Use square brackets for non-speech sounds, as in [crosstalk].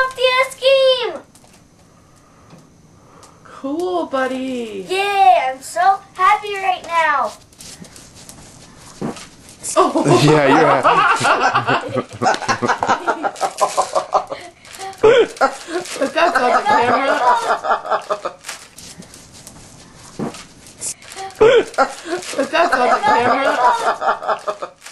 off the! Cool, buddy. Yeah, I'm so happy right now. Oh. [laughs] yeah, you're happy. that's on the camera. that's on the camera. [laughs]